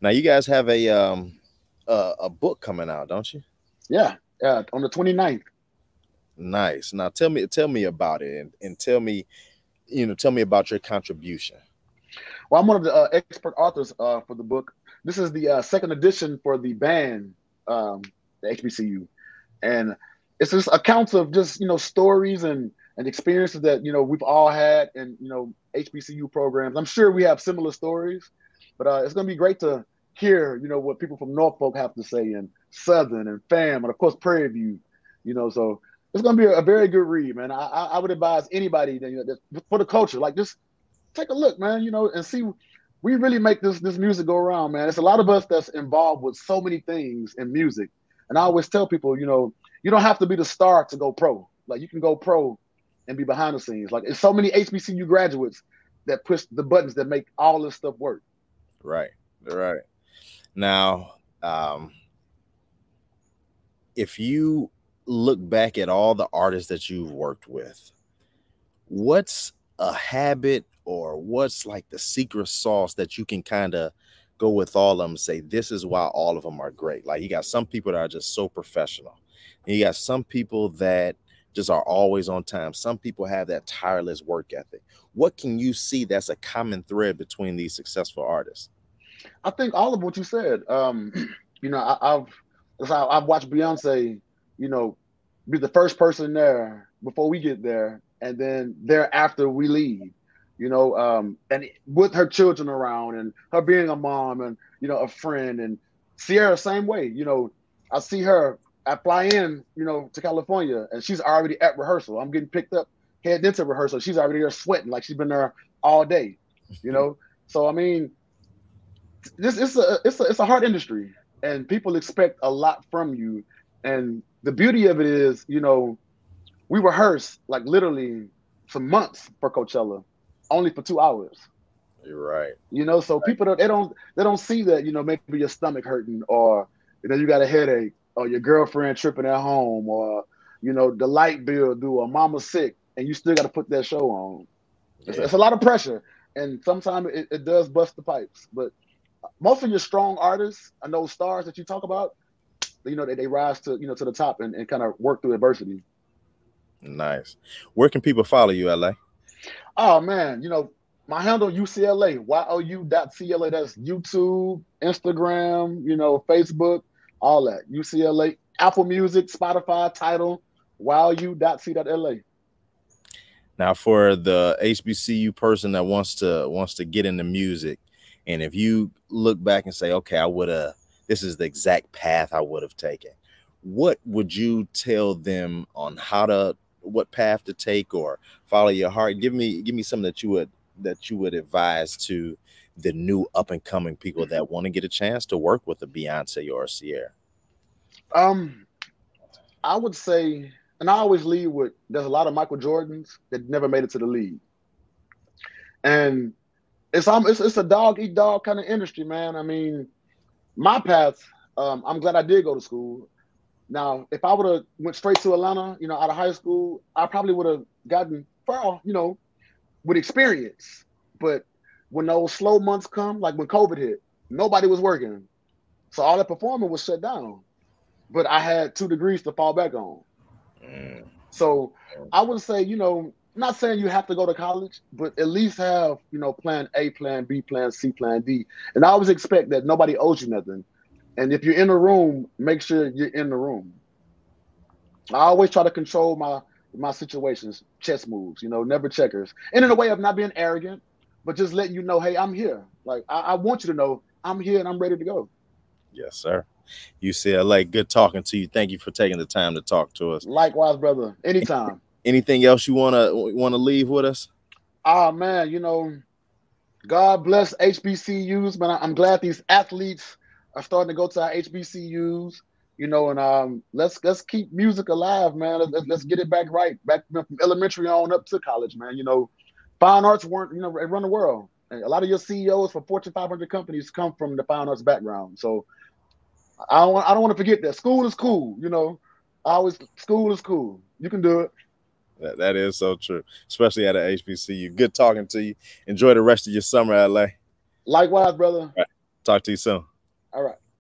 Now you guys have a um a, a book coming out, don't you? Yeah, yeah, on the 29th. Nice. Now tell me tell me about it and, and tell me, you know, tell me about your contribution. Well, I'm one of the uh, expert authors uh, for the book. This is the uh, second edition for the band, um, the HBCU, and it's just accounts of just you know stories and and experiences that you know we've all had in you know HBCU programs. I'm sure we have similar stories, but uh, it's going to be great to hear you know what people from Norfolk have to say and Southern and FAM and of course Prairie View. You know, so it's going to be a, a, very good read, man. I, I would advise anybody that, you know, that for the culture, like just take a look, man. You know, and see. We really make this this music go around, man. It's a lot of us that's involved with so many things in music, and I always tell people, you know, you don't have to be the star to go pro. Like you can go pro and be behind the scenes. Like it's so many HBCU graduates that push the buttons that make all this stuff work. Right. Right. Now, um, if you look back at all the artists that you've worked with, what's a habit or what's like the secret sauce that you can kind of go with all of them say this is why all of them are great like you got some people that are just so professional and you got some people that just are always on time. Some people have that tireless work ethic. What can you see that's a common thread between these successful artists? I think all of what you said. Um, you know, I, have I've watched Beyonce, you know, be the first person there before we get there, and then thereafter we leave. You know, um, and with her children around, and her being a mom, and you know, a friend, and Ciara same way. You know, I see her I fly in, you know, to California, and she's already at rehearsal. I'm getting picked up, heading into rehearsal. She's already there sweating, like she's been there all day, you know. so I mean, this it's a it's a it's a hard industry, and people expect a lot from you. And the beauty of it is, you know, we rehearse like literally for months for Coachella, only for two hours. You're right. You know, so right. people don't they don't they don't see that you know maybe your stomach hurting or you know you got a headache or your girlfriend tripping at home, or you know the light bill due, or mama sick, and you still got to put that show on. Yeah. It's, it's, a lot of pressure, and sometimes it, it does bust the pipes. But most of your strong artists and those stars that you talk about, you know, they, they rise to you know to the top and, and kind of work through adversity. Nice. Where can people follow you, LA? Oh man, you know, my handle UCLA, Y-O-U.CLA. That's YouTube, Instagram, you know, Facebook all that. UCLA, Apple Music, Spotify, Tidal, wowu.c.la. Now, for the HBCU person that wants to wants to get into music, and if you look back and say, okay, I would have, this is the exact path I would have taken. What would you tell them on how to, what path to take, or follow your heart? Give me, give me something that you would that you would advise to the new up and coming people that want to get a chance to work with a Beyonce or a Ciara? Um, I would say, and I always lead with there's a lot of Michael Jordans that never made it to the league, and it's um it's, it's a dog eat dog kind of industry, man. I mean, my path. Um, I'm glad I did go to school. Now, if I would have went straight to Atlanta, you know, out of high school, I probably would have gotten far, you know, with experience. But when those slow months come, like when COVID hit, nobody was working. So all that performing was shut down. But I had two degrees to fall back on. So I would say, you know, not saying you have to go to college, but at least have, you know, plan A, plan B, plan C, plan D. And I always expect that nobody owes you nothing. And if you're in a room, make sure you're in the room. I always try to control my my situations, chess moves, you know, never checkers. And in a way of not being arrogant, but just letting you know, hey, I'm here. Like I, I want you to know I'm here and I'm ready to go. Yes, sir. UCLA, good talking to you. Thank you for taking the time to talk to us. Likewise, brother. Anytime. Anything else you wanna wanna leave with us? Ah man, you know, God bless HBCUs, man. I'm glad these athletes are starting to go to our HBCUs. You know, and um, let's let's keep music alive, man. Let's, let's get it back right, back from elementary on up to college, man. You know, fine arts weren't, you know, run the world. And a lot of your CEOs for Fortune 500 companies come from the fine arts background. So I don't, I don't want to forget that school is cool. You know, I always school is cool. You can do it. That, that is so true, especially at a HBCU. Good talking to you. Enjoy the rest of your summer, LA. Likewise, brother. Right. Talk to you soon. All right.